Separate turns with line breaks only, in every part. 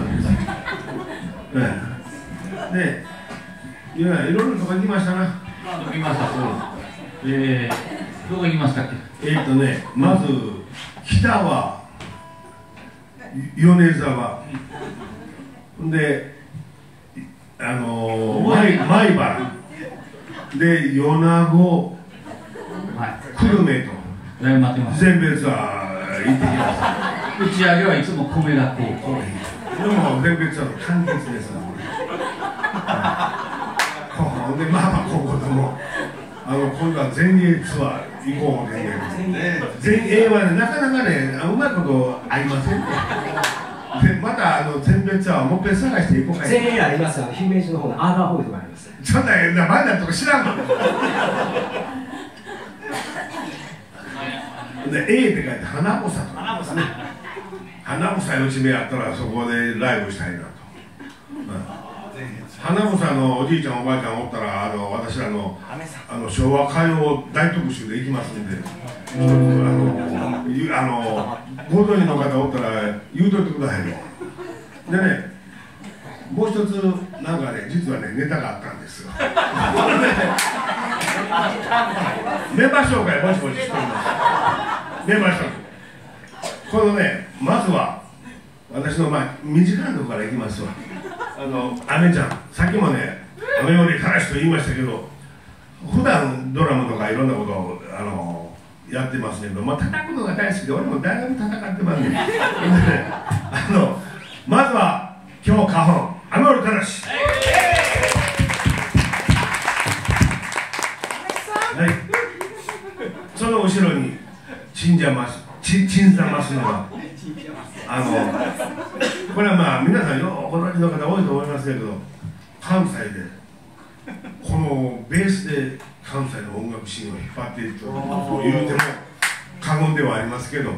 んだですね。いやいろいろとこ行きましたな。
行きましたそうえー、どこ行きましたっ
け？えっ、ー、とねまず北は米沢。であのー、米原。で米子、
はい、
久留米と。全別さ行ってきました。
打ち上げはいつも米田高校
でも全然ちょっと簡潔ですので、はい、でまあまあ今後ともあの今度は全英ツアー行こうね全英はねなかなかねうまいことありませんねでまたあの全米ツアーもう一回探していこうか全
英ありますよ姫路の方のアーバーホールとかあります
そんな名前なんとか知らんので A って書いて花房とか花子さん花房吉部やったらそこでライブしたいなと、うん、花房のおじいちゃんおばあちゃんおったらあの私らのあの昭和歌謡大特集で行きますんで一つあのあのご存知の方おったら言うといてくださいよ。でねもう一つなんかね実はねネタがあったんですよ。メンバー紹介もしもししてます。メンバー紹介。このねまずは私の前あ身近なところからいきますわ。あのアメちゃんさっきもねアメよりからしと言いましたけど普段ドラマとかいろんなことをあのやってますけど、まあ叩くのが大好きで俺も大学戦ってますね、あのまずは今日花粉アメよりからし、はい、その後ろに死んじゃいますち鎮座ますのは。あのこれはまあ皆さんよくご存知の方多いと思いますけど関西でこのベースで関西の音楽シーンを引っ張っていると言うても過言ではありますけど。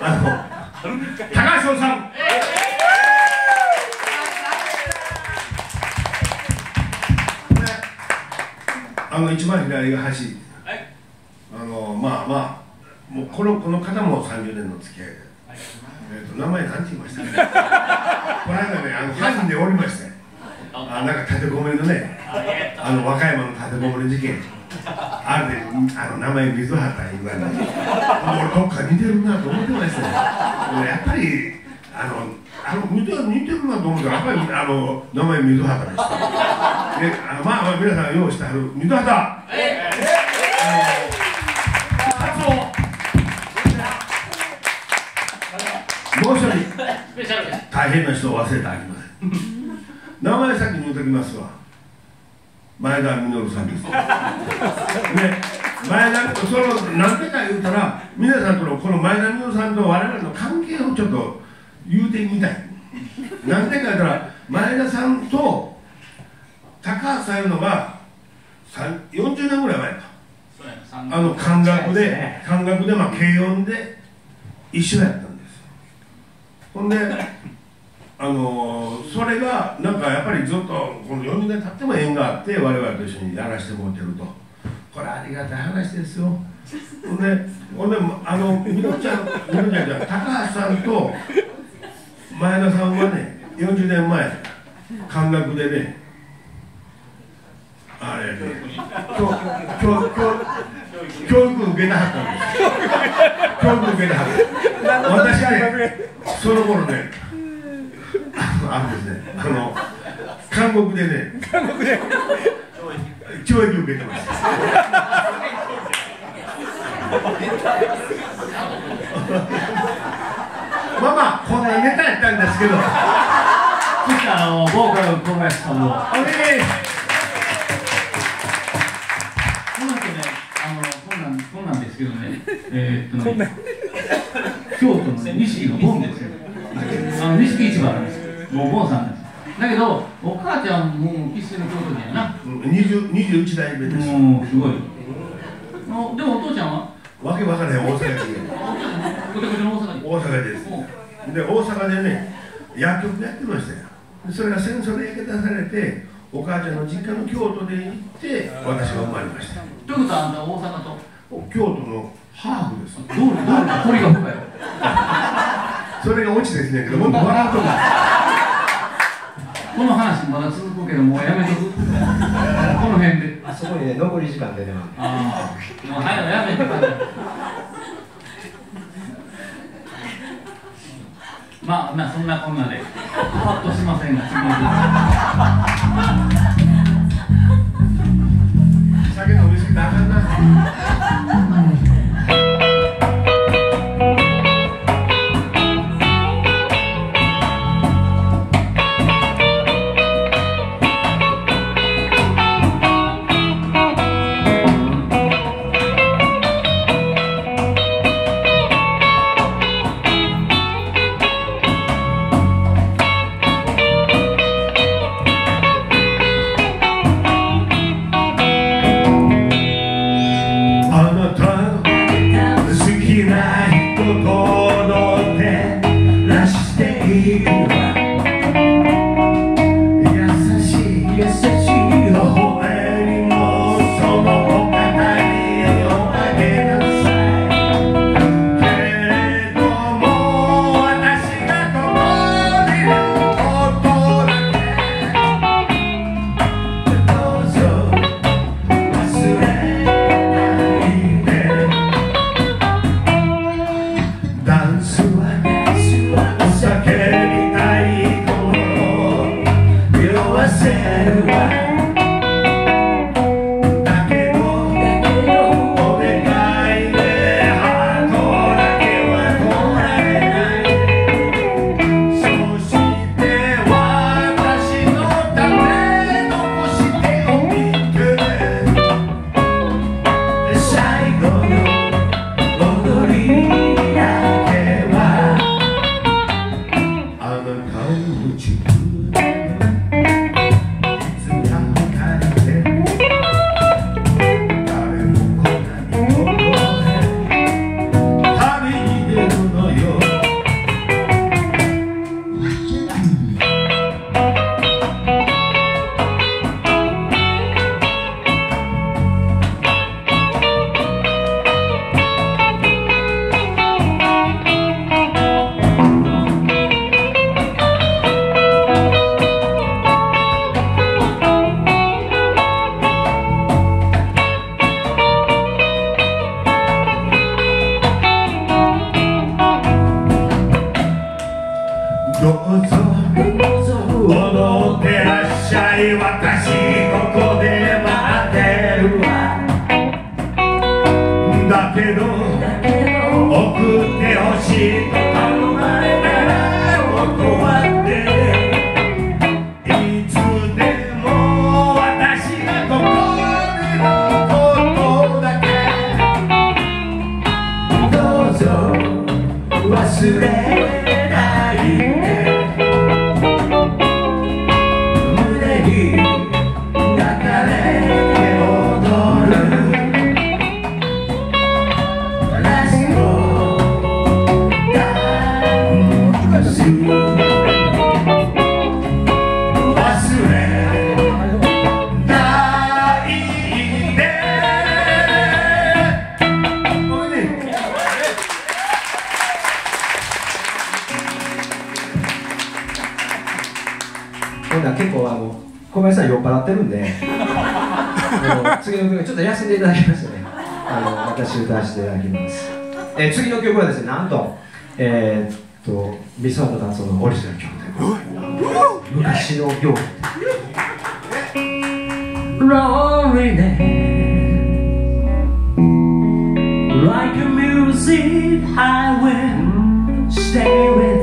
あの高橋さん。あの一番左が橋。まあもうこのこの方も30年の付き合いで、は、えーと、名前何て言いました この間ねあの犯人でおりまして。あなんか立てこもりのねあの和歌山の立てこもり事件。あれであの名前水畑言われて俺どっか似てるなと思ってましたよ、ね、やっぱりあのあの似て似てるなと思ったらやっぱりあの名前水畑でしたであまあまあ皆さん用意してはる水畑もう一人大変な人を忘れてありません。名前先に言うときますわ。前田稔さんです。ね前田その何でか言うたら皆さんとのこの前田稔さんと我々の関係をちょっと言うてみたい。なんでか言ったら前田さんと高橋さんいうのが40年ぐらい前か。
あの感
覚で感覚でまあ軽音で一緒やったほんであのー、それがなんかやっぱりずっとこの40年経っても縁があって我々と一緒にやらせてもらってると。これありがたい話ですよ。ほんでほんであのみのちゃんみのちゃんじゃ高橋さんと前田さんはね40年前感覚でねあれね教教教教育受けたはったんです。教育受けたはった。私ねその頃ねあのですねあの韓国でね韓国で。教育受けてましたまあまあこんなネタやったんですけど。あ
のボーカル小林さんの。お願
い
この人ねあのこんなんこんなんですけどねえー、っとね京都のね錦のボンですよ。あの錦市場なんですよ。もうボンさんです。だけどお母ちゃんも一緒に京都人やな。
20 21代目です。
もうすごい。あでもお父ちゃんは？
わけわからへん大阪で
こてこての大阪に
大阪です。で大阪でね薬局やってましたよ。でそれが戦争で焼け出されてお母ちゃんの実家の京都で行って私が生まれました。
ということはあんた大阪と？
京都のハーフです。どう
どう鳥が深い
それがオチですねけどもっと笑うとか
この話まだ続くけどもうやめとく。この辺で。
あそこにね残り時間でね
ああ。もう早くやめてくださいまあまあそんなこんなで。パッとしませんが次の
酒飲みすぎたらあかんな
忘
結構あの小林さん酔っ払ってるんでの次の曲ちょっと休んでいただきましてね。あの私歌わせていただきます、えー次の曲はですねなんとえーっと三沢達夫のオリジナル曲でございます。昔の行
loneliness like a music I will stay with